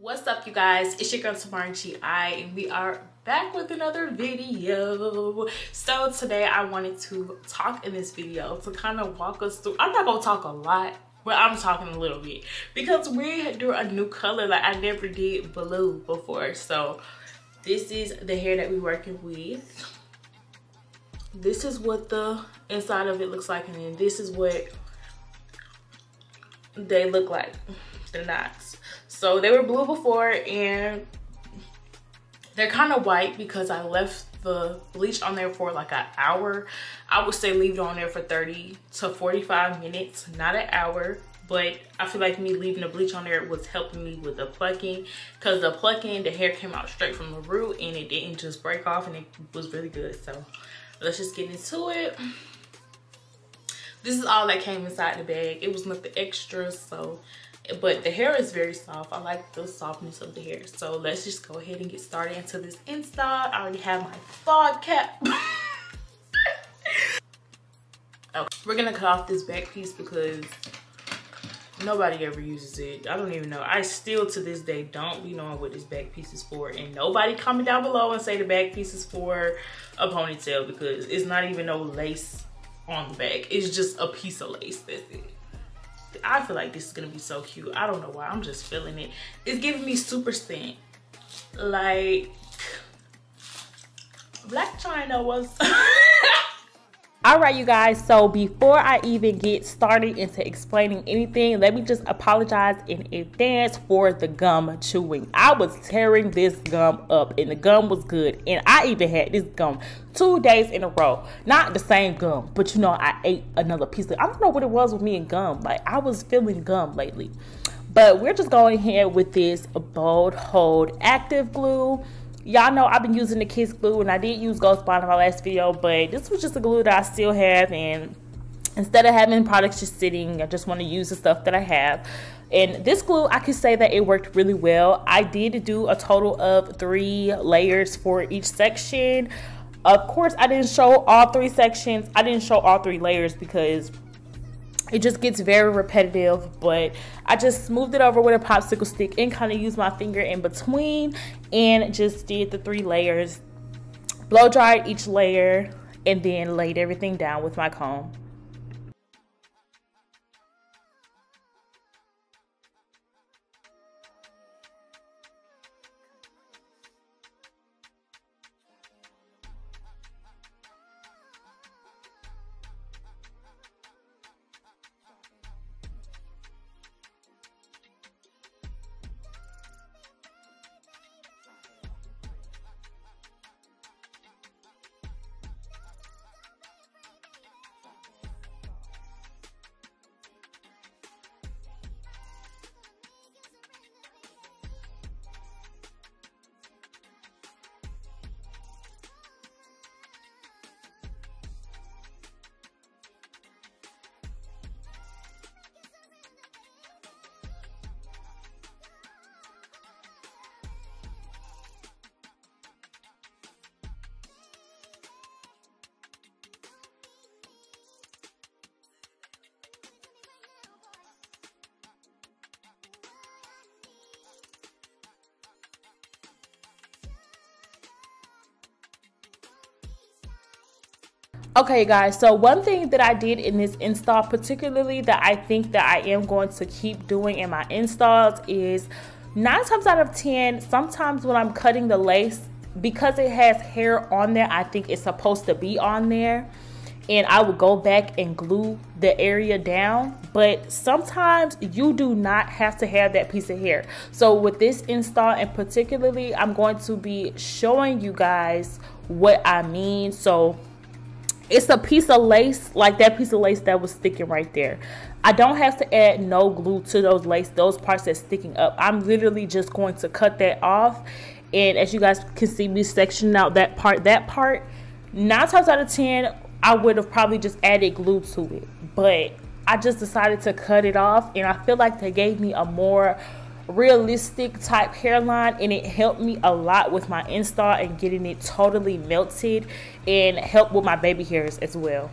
What's up you guys? It's your girl Tymarrah GI and we are back with another video. So today I wanted to talk in this video to kind of walk us through. I'm not gonna talk a lot, but I'm talking a little bit because we do a new color like I never did blue before. So this is the hair that we're working with. This is what the inside of it looks like and then this is what they look like, the knots. So they were blue before and they're kind of white because I left the bleach on there for like an hour. I would say leave it on there for 30 to 45 minutes, not an hour. But I feel like me leaving the bleach on there was helping me with the plucking because the plucking, the hair came out straight from the root and it didn't just break off and it was really good. So let's just get into it. This is all that came inside the bag. It was nothing extra, so but the hair is very soft. I like the softness of the hair. So let's just go ahead and get started into this install. I already have my fog cap. okay. We're gonna cut off this back piece because nobody ever uses it. I don't even know. I still to this day don't be knowing what this back piece is for. And nobody comment down below and say the back piece is for a ponytail because it's not even no lace on the back. It's just a piece of lace, that's it. I feel like this is gonna be so cute. I don't know why, I'm just feeling it. It's giving me super scent. Like, Blac Chyna was all right you guys so before i even get started into explaining anything let me just apologize in advance for the gum chewing. I was tearing this gum up and the gum was good and i even had this gum two days in a row. Not the same gum but you know i ate another piece of i don't know what it was with me and gum. Like i was feeling gum lately. But we're just going ahead with this bold hold active glue Y'all know I've been using the Kiss glue and I did use Ghost Bond in my last video, but this was just a glue that I still have and instead of having products just sitting, I just want to use the stuff that I have. And this glue, I could say that it worked really well. I did do a total of three layers for each section. Of course, I didn't show all three sections. I didn't show all three layers because it just gets very repetitive but I just smoothed it over with a popsicle stick and kind of used my finger in between and just did the three layers. Blow dried each layer and then laid everything down with my comb Okay, guys, so one thing that I did in this install, particularly that I think that I am going to keep doing in my installs, is nine times out of 10, sometimes when I'm cutting the lace, because it has hair on there, I think it's supposed to be on there. And I would go back and glue the area down. But sometimes you do not have to have that piece of hair. So with this install and particularly, I'm going to be showing you guys what I mean. So it's a piece of lace like that piece of lace that was sticking right there. I don't have to add no glue to those lace those parts that's sticking up. I'm literally just going to cut that off. And as you guys can see me sectioning out that part that part nine times out of ten I would have probably just added glue to it. But I just decided to cut it off and I feel like they gave me a more realistic type hairline and it helped me a lot with my install and getting it totally melted and helped with my baby hairs as well.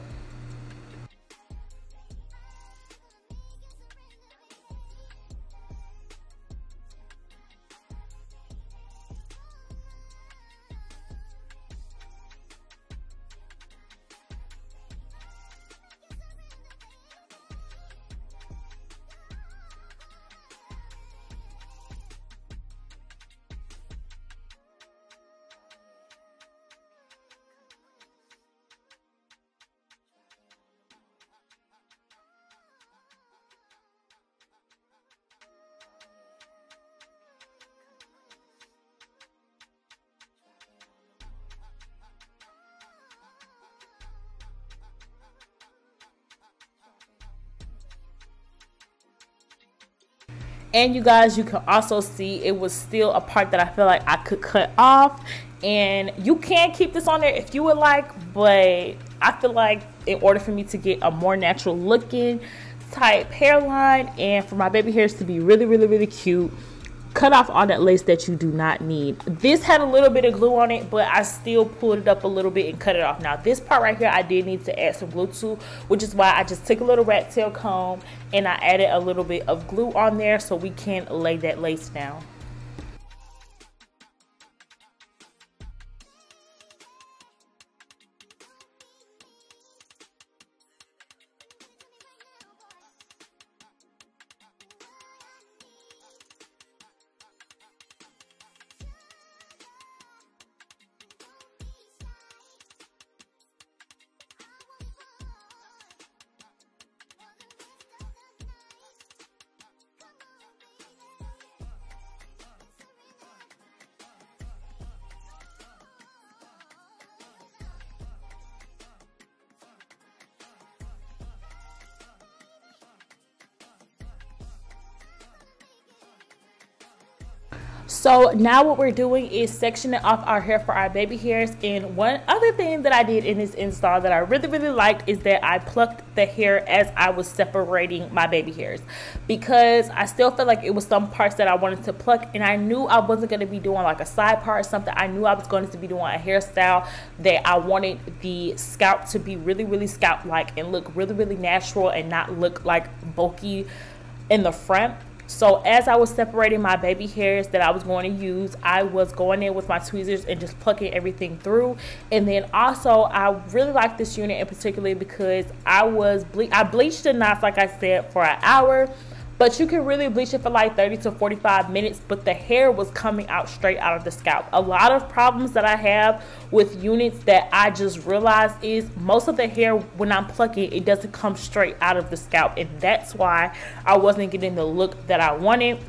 And you guys, you can also see it was still a part that I feel like I could cut off. And you can keep this on there if you would like, but I feel like in order for me to get a more natural looking type hairline and for my baby hairs to be really, really, really cute, cut off all that lace that you do not need. This had a little bit of glue on it, but I still pulled it up a little bit and cut it off. Now this part right here, I did need to add some glue to, which is why I just took a little rat tail comb and I added a little bit of glue on there so we can lay that lace down. So now what we're doing is sectioning off our hair for our baby hairs. And one other thing that I did in this install that I really, really liked is that I plucked the hair as I was separating my baby hairs. Because I still felt like it was some parts that I wanted to pluck. And I knew I wasn't going to be doing like a side part or something. I knew I was going to be doing a hairstyle that I wanted the scalp to be really, really scalp-like and look really, really natural and not look like bulky in the front so as I was separating my baby hairs that I was going to use, I was going in with my tweezers and just plucking everything through. And then also, I really like this unit in particular because I was ble I bleached the knots, like I said, for an hour but you can really bleach it for like 30 to 45 minutes but the hair was coming out straight out of the scalp. A lot of problems that i have with units that i just realized is most of the hair when i'm plucking it doesn't come straight out of the scalp. And that's why i wasn't getting the look that i wanted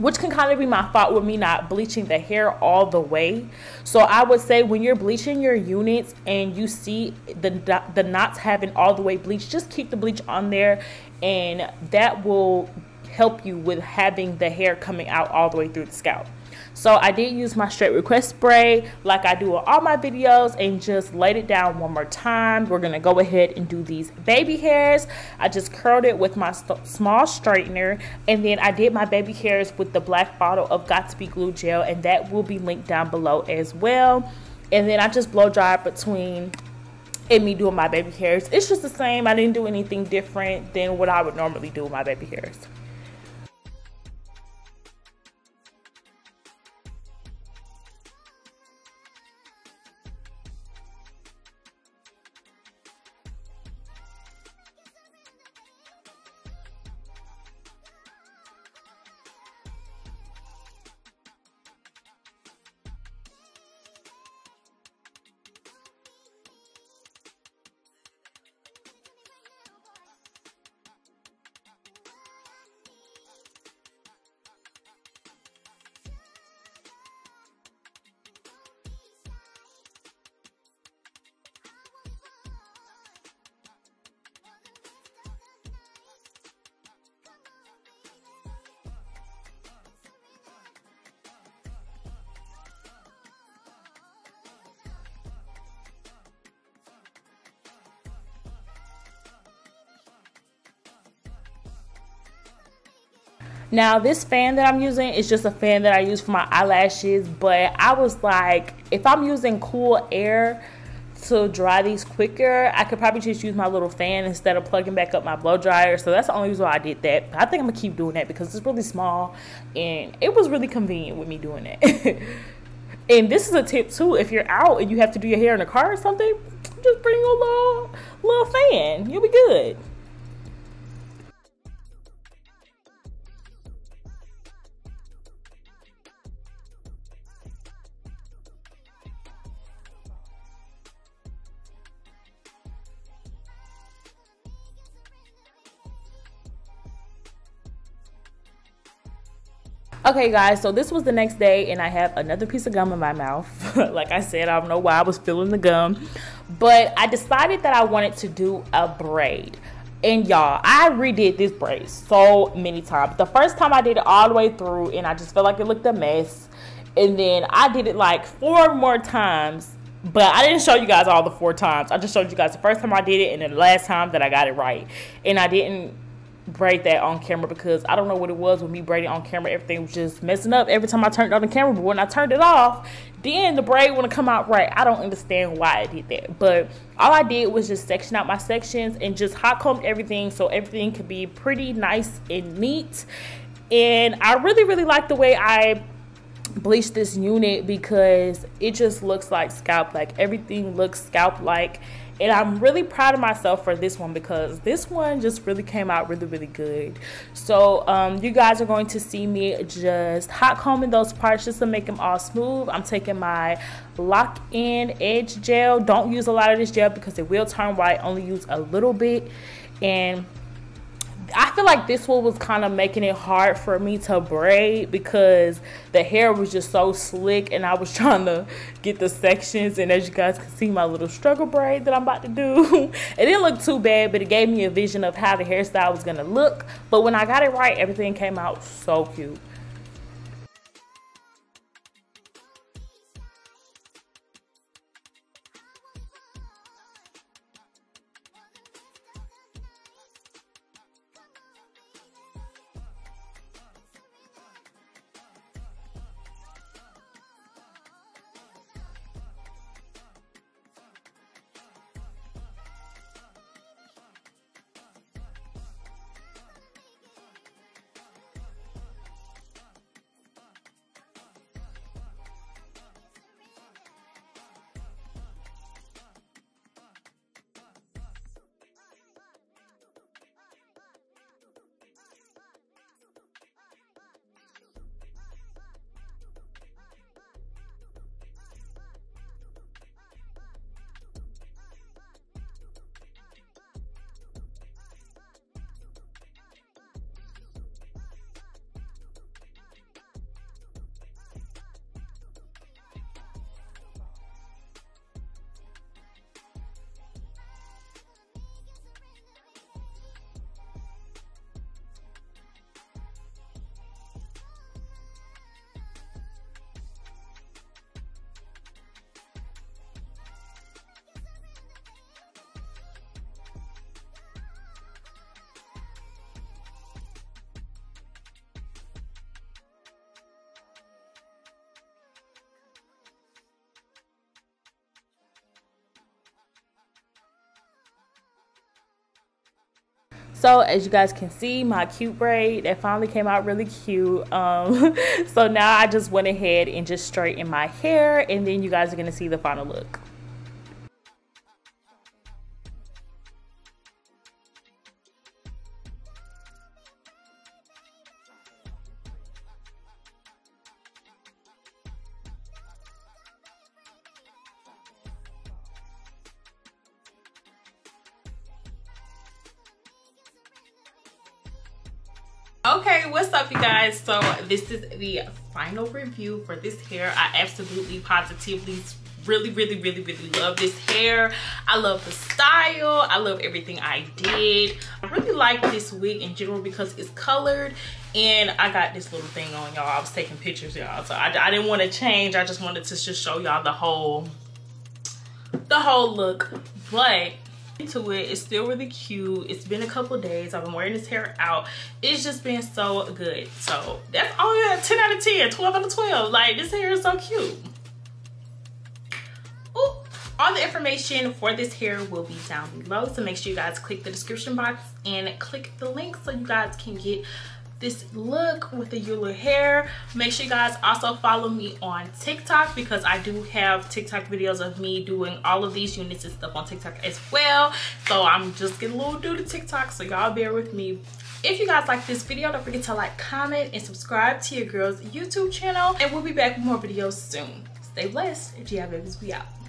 which can kind of be my fault with me not bleaching the hair all the way. So I would say when you're bleaching your units and you see the the knots having all the way bleached, just keep the bleach on there and that will help you with having the hair coming out all the way through the scalp. So I did use my straight request spray like I do in all my videos and just laid it down one more time. We're going to go ahead and do these baby hairs. I just curled it with my small straightener and then I did my baby hairs with the black bottle of Got2b glue gel and that will be linked down below as well. And then I just blow dry between and me doing my baby hairs. It's just the same. I didn't do anything different than what I would normally do with my baby hairs. Now this fan that I'm using is just a fan that I use for my eyelashes, but I was like, if I'm using cool air to dry these quicker, I could probably just use my little fan instead of plugging back up my blow dryer. So that's the only reason why I did that. But I think I'm gonna keep doing that because it's really small and it was really convenient with me doing it. and this is a tip too, if you're out and you have to do your hair in a car or something, just bring a little little fan. You'll be good. Okay, guys, so this was the next day, and I have another piece of gum in my mouth. like I said, I don't know why I was feeling the gum, but I decided that I wanted to do a braid. And y'all, I redid this braid so many times. The first time I did it all the way through and I just felt like it looked a mess. And then I did it like four more times. But I didn't show you guys all the four times. I just showed you guys the first time I did it and then the last time that I got it right. And I didn't braid that on camera because I don't know what it was with me braiding on camera. Everything was just messing up every time I turned on the camera. But when I turned it off, then the braid to come out right. I don't understand why I did that. But all I did was just section out my sections and just hot combed everything so everything could be pretty nice and neat. And I really, really like the way I bleached this unit because it just looks like scalp like everything looks scalp like and I'm really proud of myself for this one because this one just really came out really really good. So um, you guys are going to see me just hot combing those parts just to make them all smooth. I'm taking my lock in edge gel. Don't use a lot of this gel because it will turn white. Only use a little bit. And I feel like this one was kind of making it hard for me to braid because the hair was just so slick and I was trying to get the sections and as you guys can see my little struggle braid that I'm about to do it didn't look too bad but it gave me a vision of how the hairstyle was gonna look. But when I got it right everything came out so cute so as you guys can see my cute braid that finally came out really cute. Um, so now i just went ahead and just straightened my hair and then you guys are going to see the final look okay what's up you guys? So this is the final review for this hair. I absolutely positively really really really really love this hair. I love the style. I love everything i did. I really like this wig in general because it's colored and i got this little thing on y'all. I was taking pictures y'all so I, I didn't want to change. I just wanted to just show y'all the whole the whole look. But into it. It's still really cute. It's been a couple days. I've been wearing this hair out. It's just been so good. So that's all have. 10 out of 10 12 out of 12 like this hair is so cute. All the information for this hair will be down below. So make sure you guys click the description box and click the link so you guys can get this look with the Eullair hair. Make sure you guys also follow me on TikTok because I do have TikTok videos of me doing all of these units and stuff on TikTok as well. So I'm just getting a little new to TikTok, so y'all bear with me. If you guys like this video, don't forget to like, comment, and subscribe to your girl's YouTube channel. And we'll be back with more videos soon. Stay blessed. If you have Babies, we out.